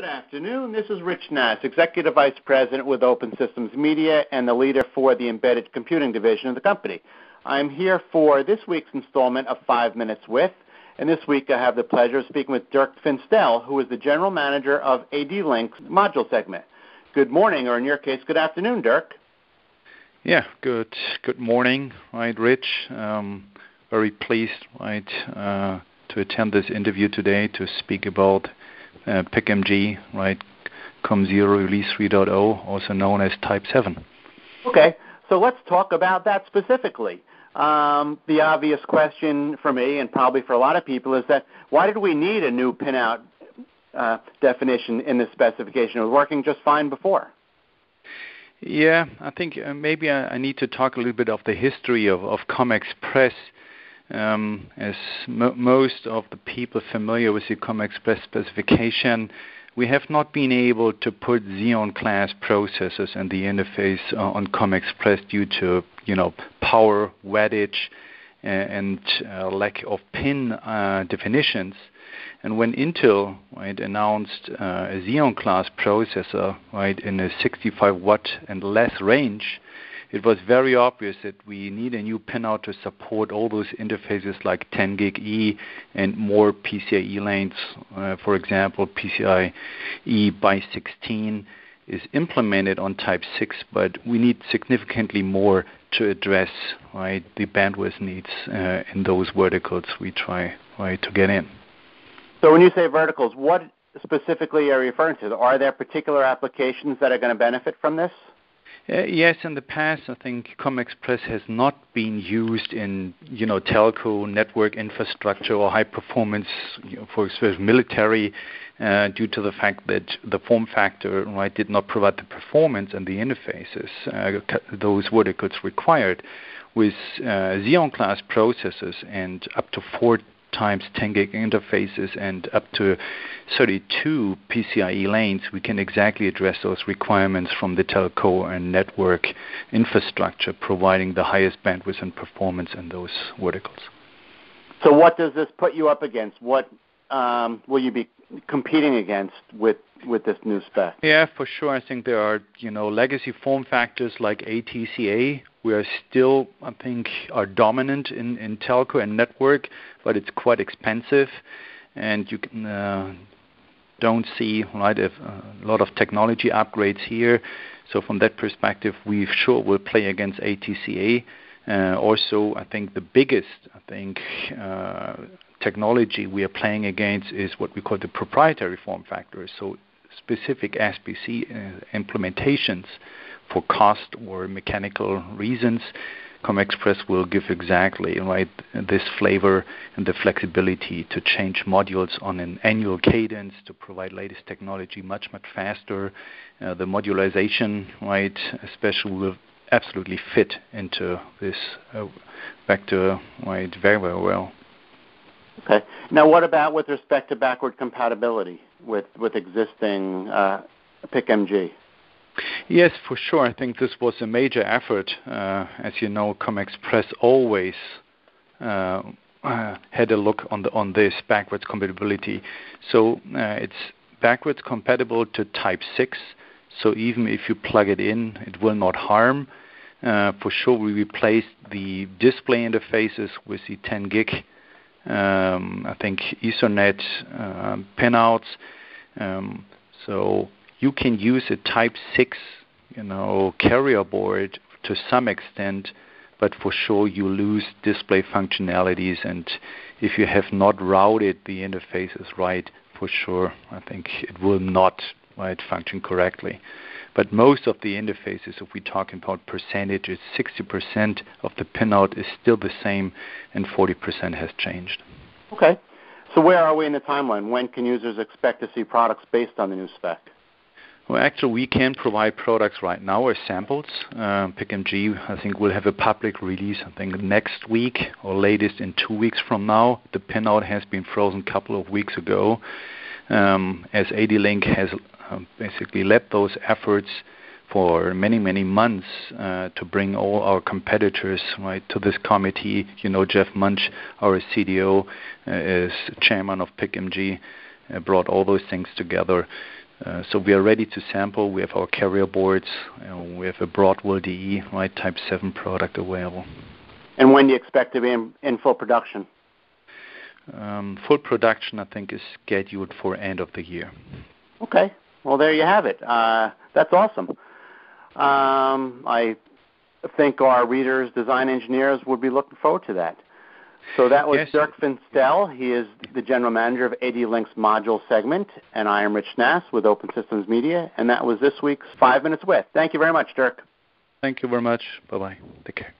Good afternoon. This is Rich Nass, Executive Vice President with Open Systems Media and the leader for the Embedded Computing Division of the company. I'm here for this week's installment of Five Minutes With, and this week I have the pleasure of speaking with Dirk Finstel, who is the General Manager of ADLink's module segment. Good morning, or in your case, good afternoon, Dirk. Yeah, good. Good morning, right, Rich. Um, very pleased, right, uh, to attend this interview today to speak about uh, PICMG, right, COM.0 Release 3.0, also known as Type 7. Okay, so let's talk about that specifically. Um, the obvious question for me, and probably for a lot of people, is that why did we need a new pinout uh, definition in the specification? It was working just fine before. Yeah, I think uh, maybe I, I, need to talk a little bit of the history of, of COM Express um, as mo- most of the people familiar with the COM Express specification, we have not been able to put Xeon class processors in the interface uh, on COM Express due to you know power, wattage, and uh, lack of pin uh, definitions. And when Intel right, announced uh, a Xeon class processor right in a 65 watt and less range, it was very obvious that we need a new pinout to support all those interfaces like 10 gig E and more PCIe lanes. Uh, for example, PCIe by 16 is implemented on Type 6, but we need significantly more to address right, the bandwidth needs uh, in those verticals we try right, to get in. So when you say verticals, what specifically are you referring to? Are there particular applications that are going to benefit from this? Uh, yes, in the past, I think COM Express has not been used in, you know, telco network infrastructure or high performance, you know, for example, military, uh, due to the fact that the form factor right did not provide the performance and the interfaces uh, those verticals required. With uh, Xeon class processors and up to four times 10 gig interfaces and up to 32 PCIe lanes, we can exactly address those requirements from the telco and network infrastructure, providing the highest bandwidth and performance in those verticals. So, what does this put you up against? What um, will you be competing against with with this new spec? Yeah, for sure. I think there are you know legacy form factors like ATCA. We are still, I think, are dominant in, in telco and network, but it's quite expensive, and you can, uh, don't see right a, a lot of technology upgrades here. So from that perspective, we sure will play against ATCA. Uh, also, I think the biggest, I think. Uh, technology we are playing against is what we call the proprietary form factors. So specific SBC uh, implementations for cost or mechanical reasons. COM Express will give exactly right this flavor and the flexibility to change modules on an annual cadence to provide latest technology much much faster. Uh, the modularization, right, especially will absolutely fit into this uh, vector, right, very very well. Okay. Now, what about with respect to backward compatibility with with existing uh, PICMG? Yes, for sure. I think this was a major effort. Uh, as you know, COM Express always uh, uh, had a look on the on this backwards compatibility. So uh, it's backwards compatible to Type 6. So even if you plug it in, it will not harm. Uh, for sure, we replaced the display interfaces with the 10 gig um, I think Ethernet pinouts. Um, so you can use a Type 6, you know, carrier board to some extent, but for sure you lose display functionalities. And if you have not routed the interfaces right, for sure, I think it will not right function correctly. But most of the interfaces, if we're talking about percentages, 60% of the pinout is still the same and 40% has changed. Okay. So where are we in the timeline? When can users expect to see products based on the new spec? Well, actually, we can provide products right now as samples. Uh, PICMG, I think, will have a public release, I think, next week or latest in two weeks from now. The pinout has been frozen a couple of weeks ago. Um, as ADLink has uh, basically led those efforts for many, many months uh, to bring all our competitors right to this committee. You know, Jeff Munch, our CTO, uh, is chairman of PICMG, uh, brought all those things together. Uh, so we are ready to sample. We have our carrier boards. We have a Broadwell DE, right, Type 7 product available. And when do you expect to be in, in full production? Um, full production, I think, is scheduled for end of the year. Okay. Well, there you have it. Uh, that's awesome. Um, I think our readers, design engineers, would be looking forward to that. So that was yes. Dirk Finstel. He is the general manager of ADLink's module segment, and I am Rich Nass with Open Systems Media, and that was this week's Five Minutes With. Thank you very much, Dirk. Thank you very much. Bye bye. Take care.